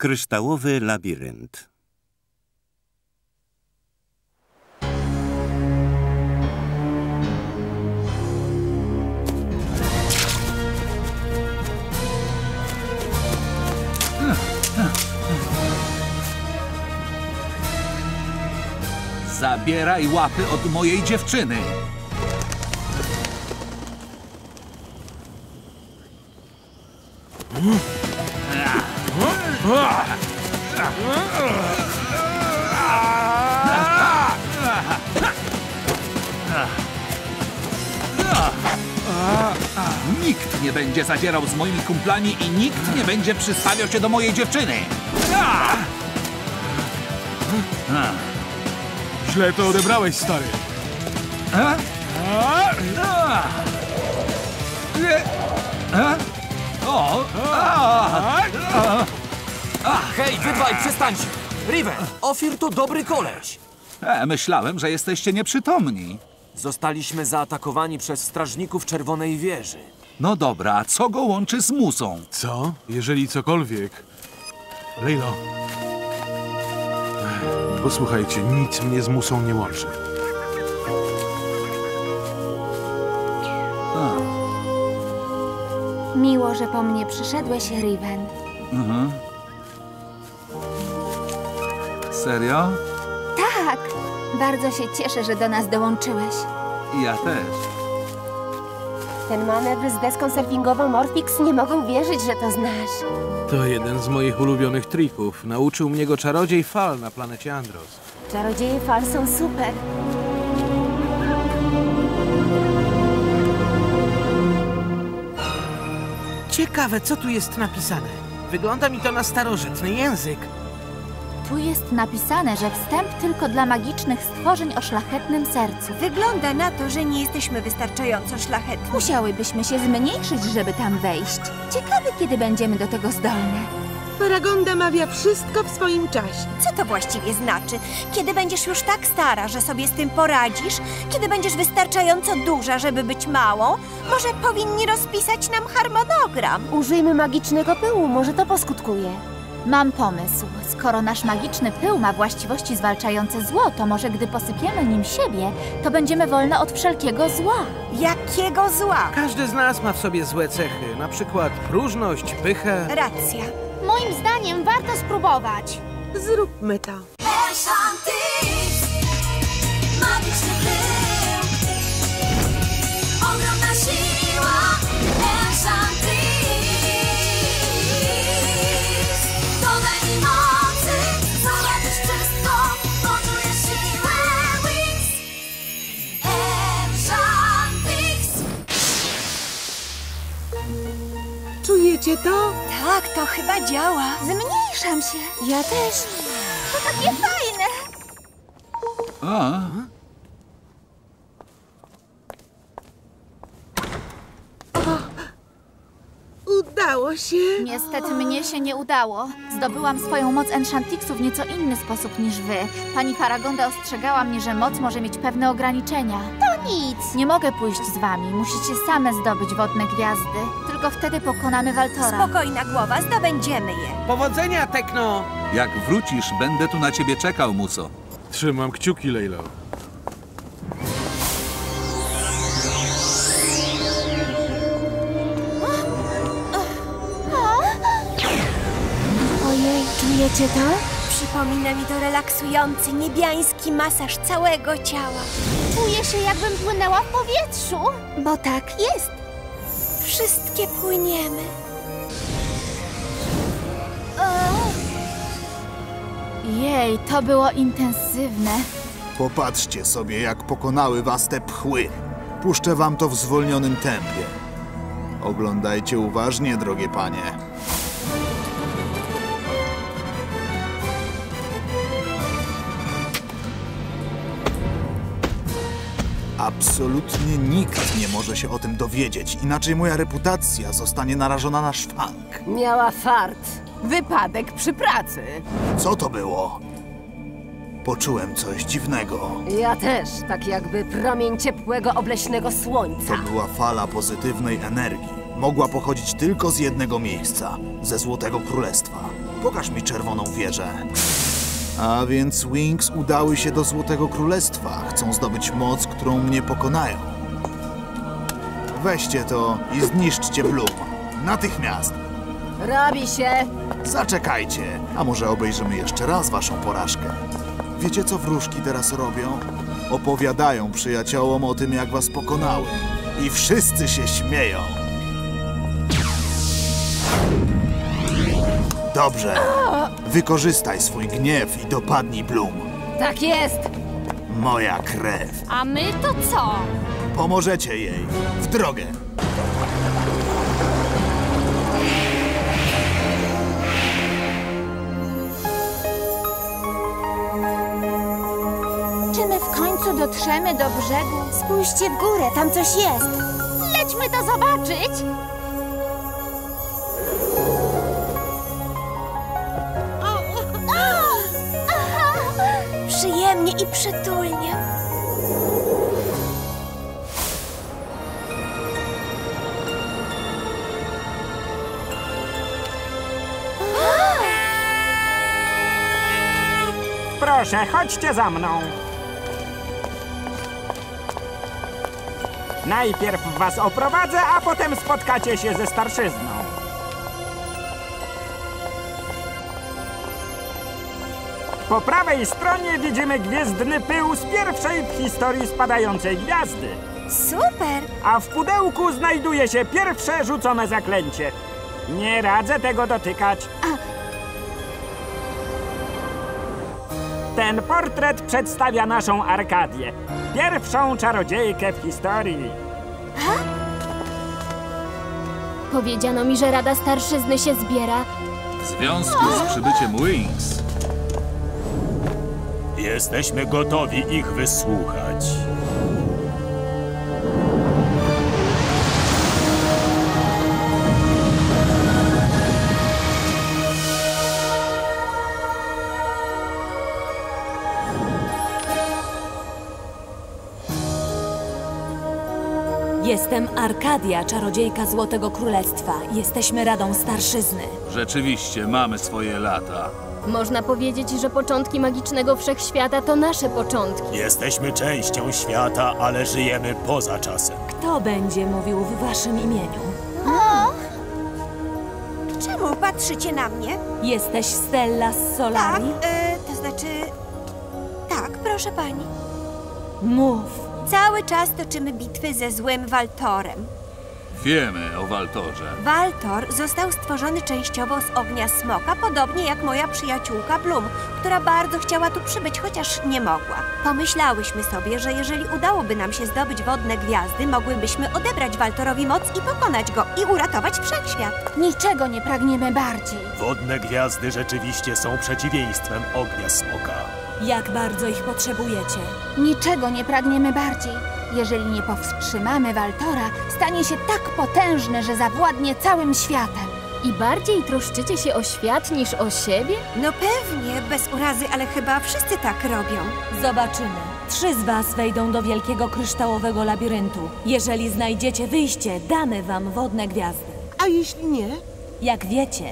Kryształowy labirynt. Zabieraj łapy od mojej dziewczyny. Nikt nie będzie zadzierał z moimi kumplami i nikt nie będzie przystawiał się do mojej dziewczyny. Źle to odebrałeś, stary. A? A? O! Hej, wy dwaj, przestańcie! Riven, Ofir to dobry koleś. E, myślałem, że jesteście nieprzytomni. Zostaliśmy zaatakowani przez strażników Czerwonej Wieży. No dobra, co go łączy z musą? Co? Jeżeli cokolwiek. Lejlo. Ech, Posłuchajcie, nic mnie z musą nie łączy. Miło, że po mnie przyszedłeś, Riven. Serio? Tak, bardzo się cieszę, że do nas dołączyłeś. Ja też. Ten manewr z deską surfingową Morphix nie mogę wierzyć, że to znasz. To jeden z moich ulubionych trików. Nauczył mnie go czarodziej Fal na planecie Andros. Czarodzieje fal są super. Ciekawe, co tu jest napisane. Wygląda mi to na starożytny język. Tu jest napisane, że wstęp tylko dla magicznych stworzeń o szlachetnym sercu. Wygląda na to, że nie jesteśmy wystarczająco szlachetni. Musiałybyśmy się zmniejszyć, żeby tam wejść. Ciekawe, kiedy będziemy do tego zdolne. Paragonda mawia wszystko w swoim czasie. Co to właściwie znaczy? Kiedy będziesz już tak stara, że sobie z tym poradzisz? Kiedy będziesz wystarczająco duża, żeby być małą? Może powinni rozpisać nam harmonogram? Użyjmy magicznego pyłu, może to poskutkuje. Mam pomysł. Skoro nasz magiczny pył ma właściwości zwalczające zło, to może gdy posypiemy nim siebie, to będziemy wolne od wszelkiego zła. Jakiego zła? Każdy z nas ma w sobie złe cechy, na przykład próżność, pychę. Racja. Moim zdaniem warto spróbować. Zróbmy to. Magiczny Czujecie to? Tak, to chyba działa. Zmniejszam się. Ja też. To takie fajne. A, Udało się. Niestety mnie się nie udało. Zdobyłam swoją moc Enchantixu w nieco inny sposób niż wy. Pani Faragonda ostrzegała mnie, że moc może mieć pewne ograniczenia. To nic. Nie mogę pójść z wami. Musicie same zdobyć wodne gwiazdy. Tylko wtedy pokonamy Waltora. Spokojna głowa, zdobędziemy je. Powodzenia, Tekno! jak wrócisz, będę tu na ciebie czekał, Muso. Trzymam kciuki, Lejlo. Czujecie to? Przypomina mi to relaksujący, niebiański masaż całego ciała. Czuję się, jakbym płynęła w powietrzu. Bo tak jest. Wszystkie płyniemy. Jej, to było intensywne. Popatrzcie sobie, jak pokonały was te pchły. Puszczę wam to w zwolnionym tempie. Oglądajcie uważnie, drogie panie. Absolutnie nikt nie może się o tym dowiedzieć, inaczej moja reputacja zostanie narażona na szwank. Miała fart. Wypadek przy pracy. Co to było? Poczułem coś dziwnego. Ja też, tak jakby promień ciepłego, obleśnego słońca. To była fala pozytywnej energii. mogła pochodzić tylko z jednego miejsca ze Złotego Królestwa. Pokaż mi czerwoną wieżę. A więc Wings udały się do Złotego Królestwa. Chcą zdobyć moc, którą mnie pokonają. Weźcie to i zniszczcie Bloom. Natychmiast! Robi się. Zaczekajcie, a może obejrzymy jeszcze raz waszą porażkę. Wiecie, co wróżki teraz robią? Opowiadają przyjaciołom o tym, jak was pokonały. I wszyscy się śmieją. Dobrze. Wykorzystaj swój gniew i dopadnij Bloom. Tak jest. Moja krew. A my to co? Pomożecie jej. W drogę. Czy my w końcu dotrzemy do brzegu? Spójrzcie w górę, tam coś jest. Lećmy to zobaczyć! Przyjemnie i przytulnie. Proszę, chodźcie za mną. Najpierw was oprowadzę, a potem spotkacie się ze starszyzną. Po prawej stronie widzimy gwiezdny pył z pierwszej w historii spadającej gwiazdy. Super! A w pudełku znajduje się pierwsze rzucone zaklęcie. Nie radzę tego dotykać. Ten portret przedstawia naszą Arkadię. Pierwszą czarodziejkę w historii. Powiedziano mi, że Rada Starszyzny się zbiera. W związku z przybyciem Wings Jesteśmy gotowi ich wysłuchać. Jestem Arkadia, czarodziejka Złotego Królestwa. Jesteśmy Radą Starszyzny. rzeczywiście mamy swoje lata. Można powiedzieć, że początki magicznego wszechświata to nasze początki. Jesteśmy częścią świata, ale żyjemy poza czasem. Kto będzie mówił w waszym imieniu? Czemu patrzycie na mnie? Jesteś Stella z Tak, Solari? e, to znaczy... Tak, proszę pani. Mów. Cały czas toczymy bitwy ze złym Waltorem. Wiemy o Waltorze. Waltor został stworzony częściowo z ognia smoka, podobnie jak moja przyjaciółka Bloom, która bardzo chciała tu przybyć, chociaż nie mogła. Pomyślałyśmy sobie, że jeżeli udałoby nam się zdobyć wodne gwiazdy, mogłybyśmy odebrać Waltorowi moc i pokonać go i uratować wszechświat. Niczego nie pragniemy bardziej. Wodne gwiazdy rzeczywiście są przeciwieństwem ognia smoka. Jak bardzo ich potrzebujecie? Niczego nie pragniemy bardziej. Jeżeli nie powstrzymamy Waltora, stanie się tak potężny, że zawładnie całym światem. I bardziej troszczycie się o świat niż o siebie? No pewnie, bez urazy, ale chyba wszyscy tak robią. Zobaczymy. Trzy z was wejdą do wielkiego kryształowego labiryntu. Jeżeli znajdziecie wyjście, damy wam wodne gwiazdy. A jeśli nie? Jak wiecie,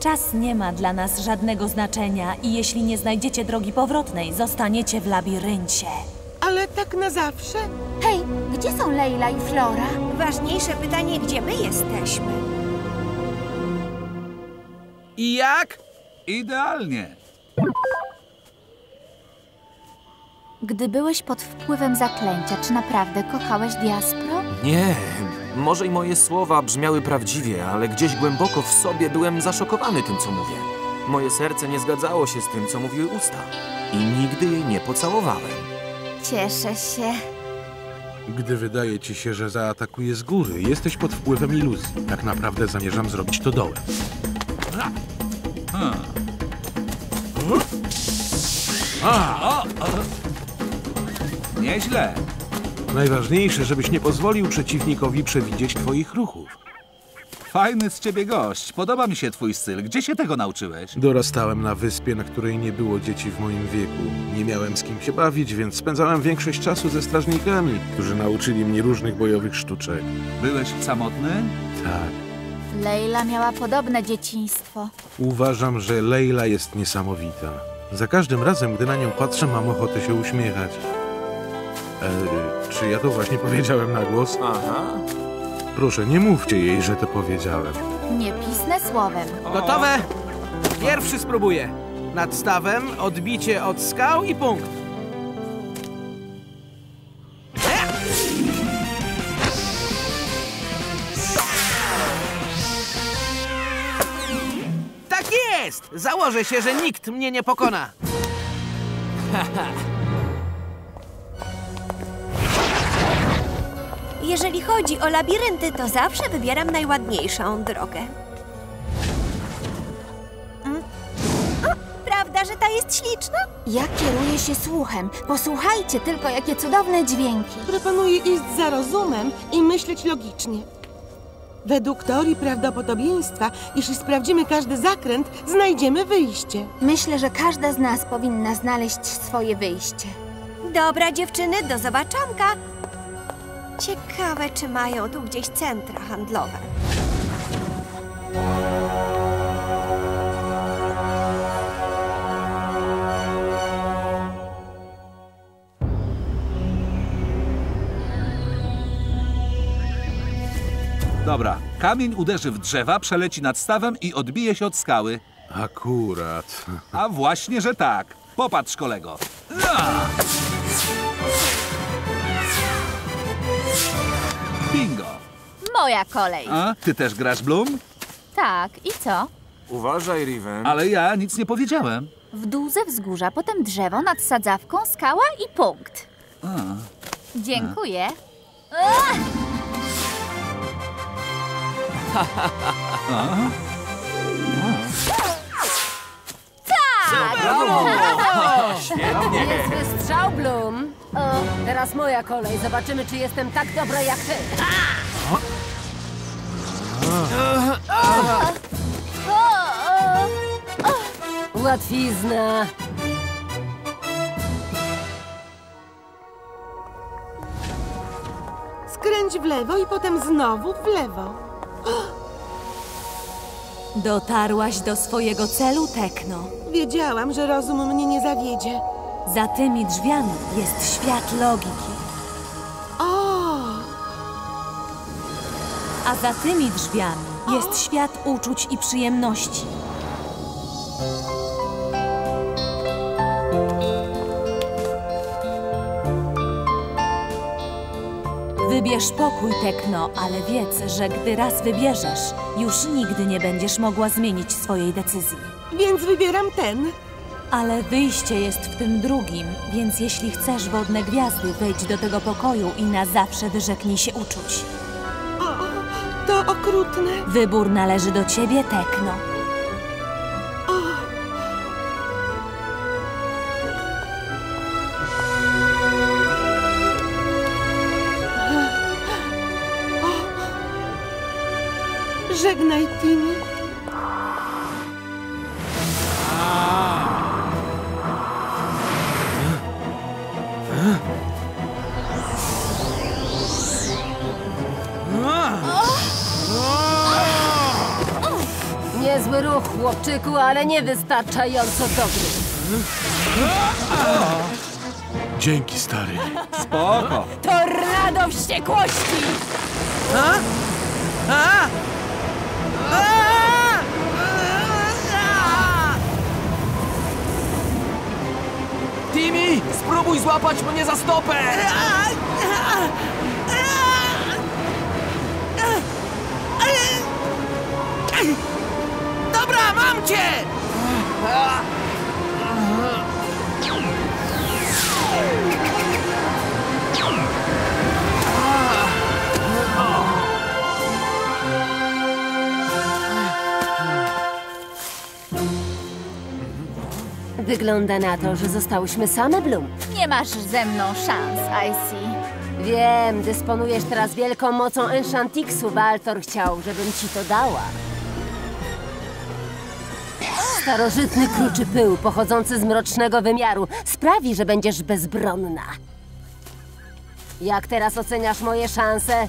czas nie ma dla nas żadnego znaczenia i jeśli nie znajdziecie drogi powrotnej, zostaniecie w labiryncie. Ale tak na zawsze? Hej, gdzie są Leila i Flora? Ważniejsze pytanie, gdzie my jesteśmy? I jak? Idealnie. Gdy byłeś pod wpływem zaklęcia, czy naprawdę kochałeś Diaspro? Nie, może i moje słowa brzmiały prawdziwie, ale gdzieś głęboko w sobie byłem zaszokowany tym, co mówię. Moje serce nie zgadzało się z tym, co mówiły usta. I nigdy jej nie pocałowałem. Cieszę się. Gdy wydaje ci się, że zaatakuje z góry, jesteś pod wpływem iluzji. Tak naprawdę zamierzam zrobić to dołem. Hmm. A! Nieźle. Najważniejsze, żebyś nie pozwolił przeciwnikowi przewidzieć twoich ruchów. Fajny z ciebie gość. Podoba mi się twój styl. Gdzie się tego nauczyłeś? Dorastałem na wyspie, na której nie było dzieci w moim wieku. Nie miałem z kim się bawić, więc spędzałem większość czasu ze strażnikami, którzy nauczyli mnie różnych bojowych sztuczek. Byłeś samotny? Tak. Leila miała podobne dzieciństwo. Uważam, że Leila jest niesamowita. Za każdym razem, gdy na nią patrzę, mam ochotę się uśmiechać. E, czy ja to właśnie powiedziałem na głos? Aha. Proszę, nie mówcie jej, że to powiedziałem. Nie pisnę słowem. Gotowe? Pierwszy spróbuję. Nad stawem, odbicie od skał i punkt. Tak jest! Założę się, że nikt mnie nie pokona. Jeżeli chodzi o labirynty, to zawsze wybieram najładniejszą drogę. Mm. O, prawda, że ta jest śliczna? Ja kieruję się słuchem. Posłuchajcie tylko, jakie cudowne dźwięki. Proponuję iść za rozumem i myśleć logicznie. Według teorii prawdopodobieństwa, jeśli sprawdzimy każdy zakręt, znajdziemy wyjście. Myślę, że każda z nas powinna znaleźć swoje wyjście. Dobra, dziewczyny, do zobaczonka. Ciekawe, czy mają tu gdzieś centra handlowe. Dobra. Kamień uderzy w drzewa, przeleci nad stawem i odbije się od skały. Akurat. A właśnie, że tak. Popatrz, kolego. Ja! Moja kolej. A, ty też grasz, Bloom? Tak, i co? Uważaj, Riven. Ale ja nic nie powiedziałem. W dół ze wzgórza, potem drzewo, nad sadzawką, skała i punkt. A. Dziękuję. Ach! A? Tak! Świetnie. Niezły strzał, Bloom. O, teraz moja kolej. Zobaczymy, czy jestem tak dobra jak ty. Łatwizna. Skręć w lewo i potem znowu w lewo. Dotarłaś do swojego celu, Tekno. Wiedziałam, że rozum mnie nie zawiedzie. Za tymi drzwiami jest świat logiki, a za tymi drzwiami jest świat uczuć i przyjemności. Wybierz pokój, Tekno, ale wiedz, że gdy raz wybierzesz, już nigdy nie będziesz mogła zmienić swojej decyzji. więc wybieram ten. Ale wyjście jest w tym drugim, więc jeśli chcesz wodne gwiazdy, wejdź do tego pokoju i na zawsze wyrzeknij się uczuć. O, to okrutne. Wybór należy do ciebie, Tekno. Żegnaj, Timmy. Chłopczyku, ale niewystarczająco dobry. Dzięki, stary. Spoko. Tornado wściekłości! A? A? A? Timmy, spróbuj złapać mnie za stopę! Mam cię! Wygląda na to, że zostałyśmy same Bloom. Nie masz ze mną szans, Icy. Wiem, dysponujesz teraz wielką mocą Enchantixu. Waltor chciał, żebym ci to dała. Starożytny kruczy pył pochodzący z mrocznego wymiaru sprawi, że będziesz bezbronna. Jak teraz oceniasz moje szanse?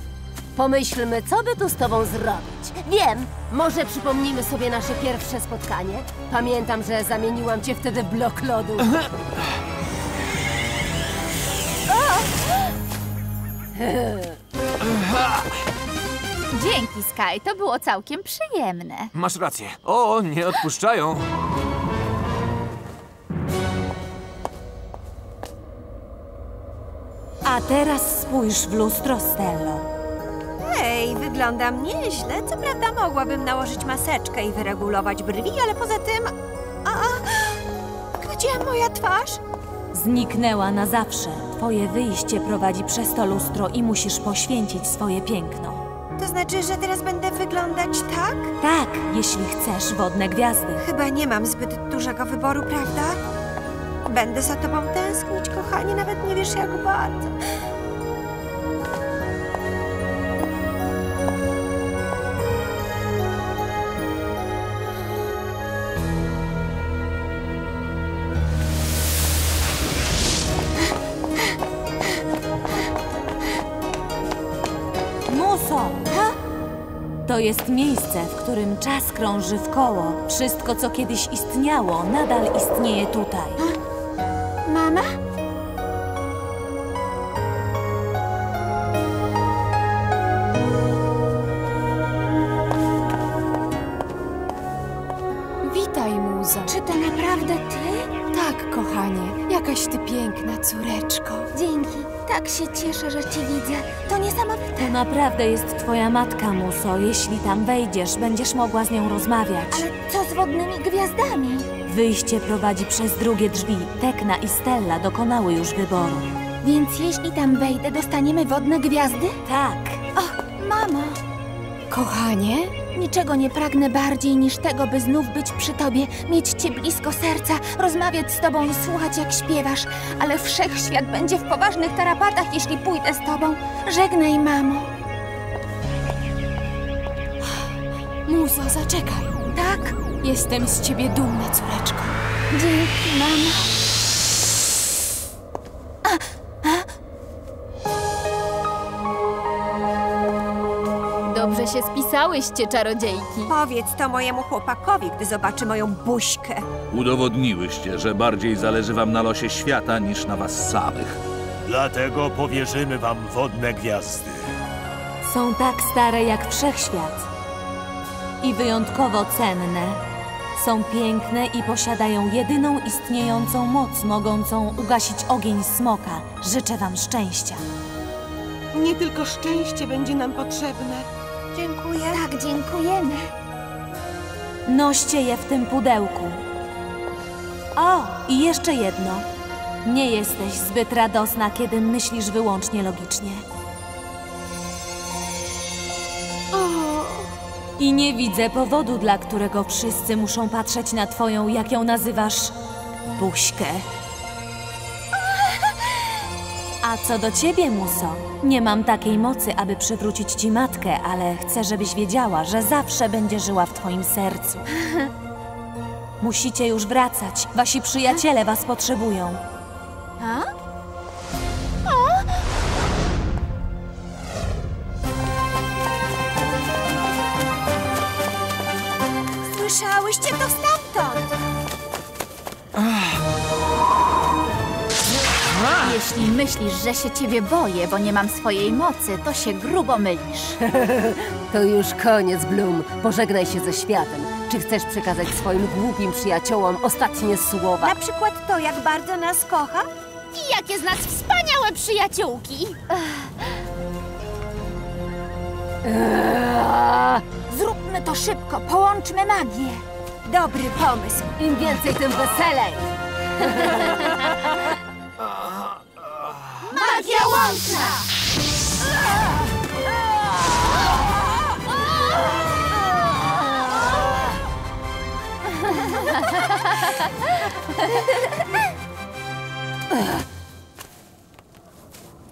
Pomyślmy, co by tu z tobą zrobić. Wiem, może przypomnimy sobie nasze pierwsze spotkanie. Pamiętam, że zamieniłam cię wtedy w blok lodu. Dzięki, Sky, to było całkiem przyjemne. Masz rację. O, nie odpuszczają. A teraz spójrz w lustro, Stello. Hej, wyglądam nieźle. Co prawda mogłabym nałożyć maseczkę i wyregulować brwi, ale poza tym... A, gdzie moja twarz? Zniknęła na zawsze. Twoje wyjście prowadzi przez to lustro i musisz poświęcić swoje piękno. To znaczy, że teraz będę wyglądać tak? Tak, jeśli chcesz wodne gwiazdy. Chyba nie mam zbyt dużego wyboru, prawda? Będę za tobą tęsknić, kochanie, nawet nie wiesz jak bardzo. To jest miejsce, w którym czas krąży w koło. Wszystko, co kiedyś istniało, nadal istnieje tutaj. Mama? Witaj, muzo. Czy to naprawdę ty? Tak, kochanie. Jakaś ty piękna, córeczko. Dzięki. Tak się cieszę, że cię widzę. To niesamowite. To naprawdę jest twoja matka, Muso. Jeśli tam wejdziesz, będziesz mogła z nią rozmawiać. Ale co z wodnymi gwiazdami? Wyjście prowadzi przez drugie drzwi. Tekna i Stella dokonały już wyboru. Więc jeśli tam wejdę, dostaniemy wodne gwiazdy? Tak. O, mamo! Kochanie? Niczego nie pragnę bardziej niż tego, by znów być przy tobie, mieć cię blisko serca, rozmawiać z tobą i słuchać, jak śpiewasz. Ale wszechświat będzie w poważnych tarapatach, jeśli pójdę z tobą. Żegnaj, mamo. Muzo, zaczekaj. Tak? Jestem z ciebie dumna, córeczko. Dzięki, mamo. Się spisałyście, czarodziejki. Powiedz to mojemu chłopakowi, gdy zobaczy moją buźkę. Udowodniłyście, że bardziej zależy wam na losie świata niż na was samych. Dlatego powierzymy wam wodne gwiazdy. Są tak stare jak wszechświat. I wyjątkowo cenne. Są piękne i posiadają jedyną istniejącą moc mogącą ugasić ogień smoka. Życzę wam szczęścia. Nie tylko szczęście będzie nam potrzebne. Dziękuję. Tak, dziękujemy. Noście je w tym pudełku. O, i jeszcze jedno. Nie jesteś zbyt radosna, kiedy myślisz wyłącznie logicznie. I nie widzę powodu, dla którego wszyscy muszą patrzeć na twoją, jak ją nazywasz, buźkę. A co do ciebie, Muso, nie mam takiej mocy, aby przywrócić ci matkę, ale chcę, żebyś wiedziała, że zawsze będzie żyła w twoim sercu. Musicie już wracać. Wasi przyjaciele was potrzebują. A? Jeśli myślisz, że się ciebie boję, bo nie mam swojej mocy, to się grubo mylisz. To już koniec, Bloom. Pożegnaj się ze światem. Czy chcesz przekazać swoim głupim przyjaciołom ostatnie słowa? Na przykład to, jak bardzo nas kocha? I jakie z nas wspaniałe przyjaciółki! Zróbmy to szybko, połączmy magię. Dobry pomysł. Im więcej, tym weselej. Łączna!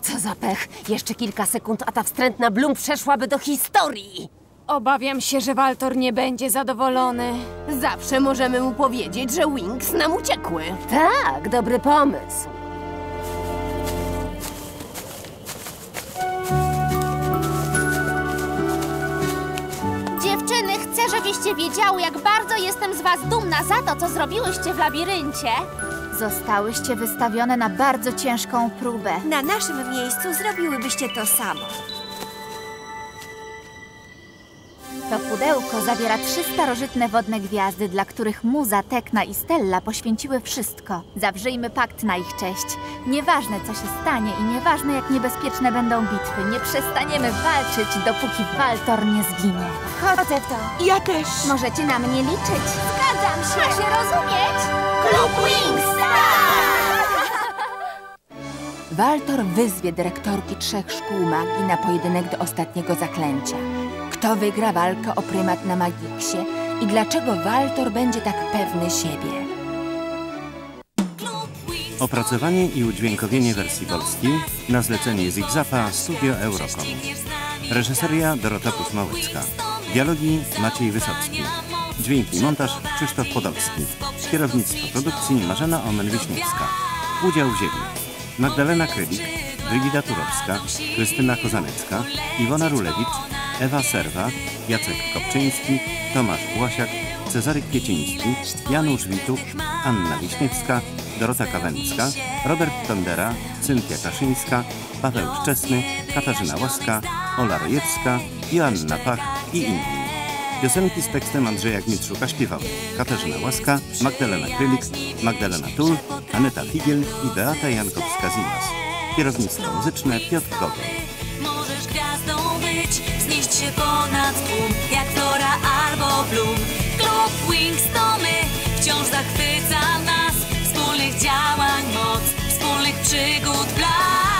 Co za pech. Jeszcze kilka sekund, a ta wstrętna Bloom przeszłaby do historii. Obawiam się, że Waltor nie będzie zadowolony. Zawsze możemy mu powiedzieć, że Wings nam uciekły. Tak, dobry pomysł. Chcę, żebyście wiedziały, jak bardzo jestem z was dumna za to, co zrobiłyście w labiryncie. Zostałyście wystawione na bardzo ciężką próbę. Na naszym miejscu zrobiłybyście to samo. To pudełko zawiera trzy starożytne wodne gwiazdy, dla których Muza, Tekna i Stella poświęciły wszystko. Zawrzyjmy pakt na ich cześć. Nieważne, co się stanie i nieważne, jak niebezpieczne będą bitwy, nie przestaniemy walczyć, dopóki Waltor nie zginie. Wchodzę w to. Ja też. Możecie na mnie liczyć. Zgadzam się. Ma się rozumieć. Klub Wings, Waltor wyzwie dyrektorki trzech szkół magii na pojedynek do ostatniego zaklęcia. Kto wygra walkę o prymat na Magiksie i dlaczego Waltor będzie tak pewny siebie? Opracowanie i udźwiękowienie wersji polskiej na zlecenie Zigzapa Studio Eurocom. Reżyseria Dorota Pusmałecka. Dialogi Maciej Wysocki. Dźwięki montaż Krzysztof Podolski. Kierownictwo produkcji Marzena Omen-Wiśniewska. Udział wzięli Magdalena Krylik, Brygida Turowska, Krystyna Kozanecka, Iwona Rulewicz, Ewa Serwa, Jacek Kopczyński, Tomasz Łasiak, Cezary Kwieciński, Janusz Wituch, Anna Wiśniewska, Dorota Kawęcka, Robert Tondera, Cynthia Kaszyńska, Paweł Szczesny, Katarzyna Łaska, Ola Rojewska, Joanna Pach i inni. Piosenki z tekstem Andrzeja Gmitrzuka śpiewały Katarzyna Łaska, Magdalena Krylik, Magdalena Tul, Aneta Figiel i Beata Jankowska-Zimas. Kierownictwo muzyczne Piotr Gogol. Ponad tłum, jak Flora albo Bloom. Klub Wings to my, wciąż zachwyca nas, wspólnych działań moc, wspólnych przygód blask.